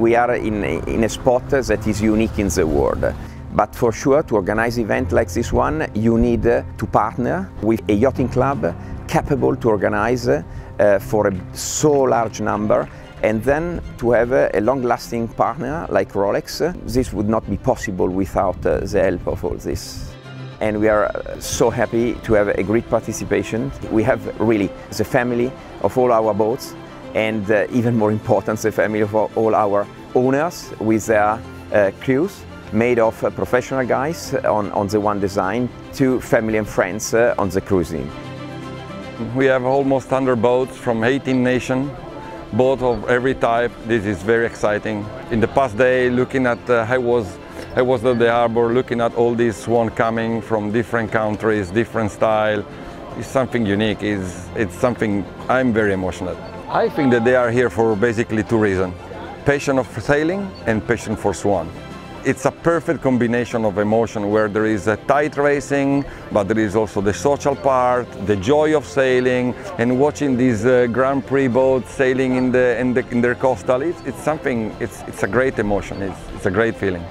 We are in, in a spot that is unique in the world. But for sure, to organize event like this one, you need to partner with a yachting club capable to organize uh, for a so large number and then to have a, long-lasting partner like Rolex. This would not be possible without uh, the help of all this and we are so happy to have a great participation. We have really the family of all our boats and uh, even more important, the family of all our owners with their uh, crews made of uh, professional guys on, on the one design to family and friends uh, on the cruising. We have almost 100 boats from 18 nations, boats of every type. This is very exciting. In the past day, looking at uh, I was I was at the harbor looking at all these swans coming from different countries, different style. It's something unique. It's, it's something I'm very emotional. I think that they are here for basically two reasons. Passion of sailing and passion for swan. It's a perfect combination of emotion where there is a tight racing, but there is also the social part, the joy of sailing, and watching these uh, Grand Prix boats sailing in, the, in, the, in their coastal. It's, it's something, it's, it's a great emotion, it's, it's a great feeling.